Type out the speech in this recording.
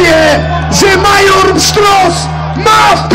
rację, że major Sztros ma w